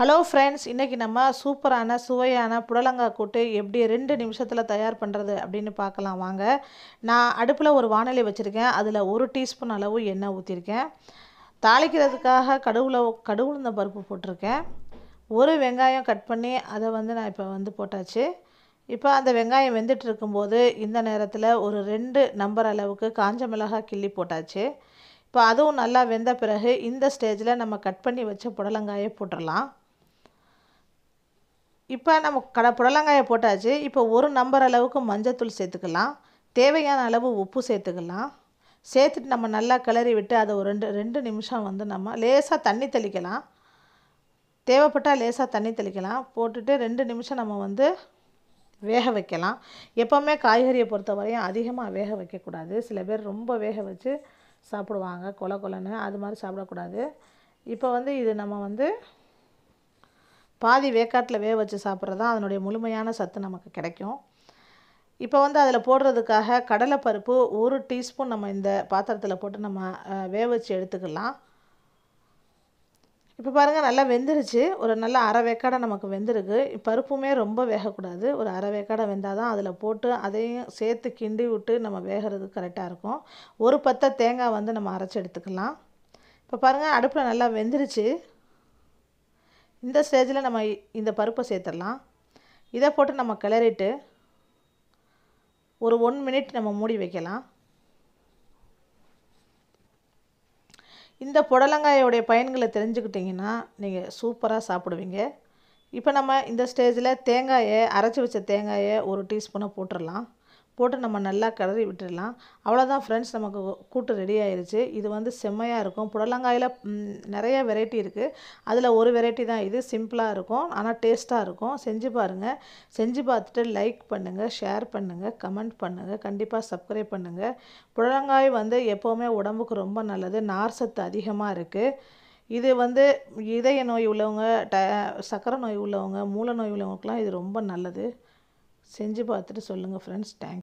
Hello friends இன்றைக்கி நம்ம சூப்பரான சுவையான புடலங்காய் கூட்டு எப்படி ரெண்டு நிமிஷத்தில் தயார் பண்ணுறது அப்படின்னு பார்க்கலாம். வாங்க நான் அடுப்பில் ஒரு வானிலை வச்சுருக்கேன். அதில் ஒரு டீஸ்பூன் அளவு எண்ணெய் ஊற்றிருக்கேன் தாளிக்கிறதுக்காக கடுவில் கடுகுளுந்த பருப்பு போட்டிருக்கேன். ஒரு வெங்காயம் கட் பண்ணி அதை வந்து நான் இப்போ வந்து போட்டாச்சு. இப்போ அந்த வெங்காயம் வெந்துட்டு இருக்கும்போது இந்த நேரத்தில் ஒரு ரெண்டு நம்பர் அளவுக்கு காஞ்ச மிளகாய் கிள்ளி போட்டாச்சு. இப்போ அதுவும் நல்லா வெந்த பிறகு இந்த ஸ்டேஜில் நம்ம கட் பண்ணி வச்ச புடலங்காயை போட்டுடலாம் இப்போ நம்ம கட புடலங்காயை போட்டாச்சு. இப்போ ஒரு நம்பர் அளவுக்கு மஞ்சத்தூள் சேர்த்துக்கலாம். தேவையான அளவு உப்பு சேர்த்துக்கலாம். சேர்த்துட்டு நம்ம நல்லா கிளறி விட்டு அதை ஒரு ரெண்டு ரெண்டு நிமிஷம் வந்து நம்ம லேசாக தண்ணி தெளிக்கலாம். தேவைப்பட்டால் லேசாக தண்ணி தெளிக்கலாம். போட்டுட்டு ரெண்டு நிமிஷம் நம்ம வந்து வேக வைக்கலாம். எப்போவுமே காய்கறியை பொறுத்த வரையும் அதிகமாக வேக வைக்கக்கூடாது. சில பேர் ரொம்ப வேக வச்சு சாப்பிடுவாங்க கொல கொலன்னு. அது மாதிரி சாப்பிடக்கூடாது. இப்போ வந்து இது நம்ம வந்து பாதி வேக்காட்டில் வேக வச்சு சாப்பிட்றது தான் அதனுடைய முழுமையான சத்து நமக்கு கிடைக்கும். இப்போ வந்து அதில் போடுறதுக்காக கடலைப்பருப்பு ஒரு டீஸ்பூன் நம்ம இந்த பாத்திரத்தில் போட்டு நம்ம வேக வச்சு எடுத்துக்கலாம். இப்போ பாருங்கள் நல்லா வெந்துருச்சு. ஒரு நல்ல அரை வேக்காடை நமக்கு வெந்திருக்கு. பருப்புமே ரொம்ப வேகக்கூடாது. ஒரு அரை வேக்காடை வெந்தால் தான் அதில் போட்டு அதையும் சேர்த்து கிண்டி விட்டு நம்ம வேகிறது கரெக்டாக இருக்கும். ஒரு பத்தை தேங்காய் வந்து நம்ம அரைச்சி எடுத்துக்கலாம். இப்போ பாருங்கள் அடுப்பில் நல்லா வெந்துருச்சு. இந்த ஸ்டேஜில் நம்ம இந்த பருப்பை சேர்த்துடலாம். இதை போட்டு நம்ம கிளறிட்டு ஒரு ஒன் மினிட் நம்ம மூடி வைக்கலாம். இந்த புடலங்காயோடைய பயன்களை தெரிஞ்சுக்கிட்டிங்கன்னா நீங்கள் சூப்பராக சாப்பிடுவீங்க. இப்போ நம்ம இந்த ஸ்டேஜில் தேங்காயை அரைச்சி வச்ச தேங்காயை ஒரு டீஸ்பூனை போட்டுடலாம். போட்டு நம்ம நல்லா கிளறி விட்டுடலாம். அவ்வளோதான் ஃப்ரெண்ட்ஸ் நமக்கு கூட்டு ரெடி ஆயிடுச்சு இது வந்து செம்மையாக இருக்கும். புடலங்காயில் நிறைய வெரைட்டி இருக்குது அதில் ஒரு வெரைட்டி தான் இது. சிம்பிளாக இருக்கும். ஆனால் டேஸ்ட்டாக இருக்கும். செஞ்சு பாருங்கள் செஞ்சு பார்த்துட்டு லைக் பண்ணுங்கள் ஷேர் பண்ணுங்கள் கமெண்ட் பண்ணுங்கள் கண்டிப்பாக சப்ஸ்கிரைப் பண்ணுங்கள் புடலங்காய் வந்து எப்போவுமே உடம்புக்கு ரொம்ப நல்லது. நார் சத்து அதிகமாக இருக்குது இது வந்து இதய நோய் உள்ளவங்க ட சக்கரை நோய் உள்ளவங்க மூல நோய் உள்ளவங்களுக்குலாம் இது ரொம்ப நல்லது. செஞ்சு பார்த்துட்டு சொல்லுங்கள் ஃப்ரெண்ட்ஸ் தேங்க்